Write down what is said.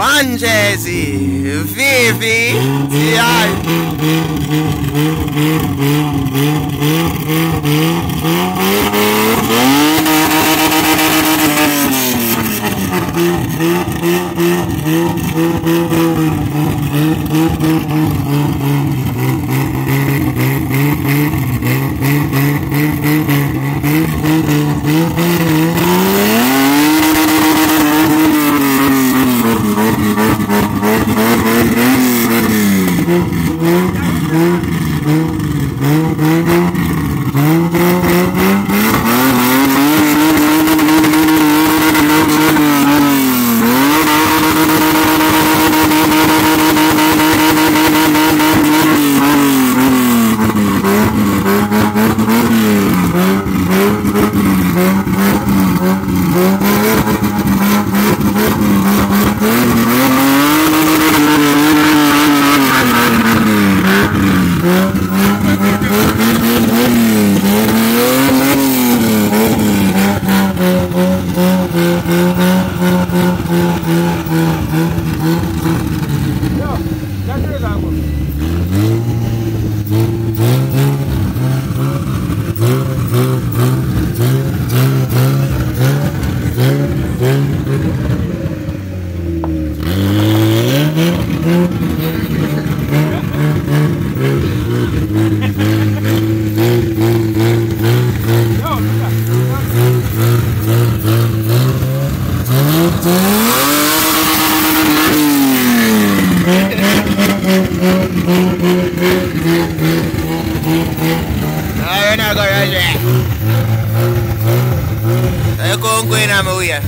Anjezi, Vivi, Yeah, that's it, I will. na goroje ekonkwina muya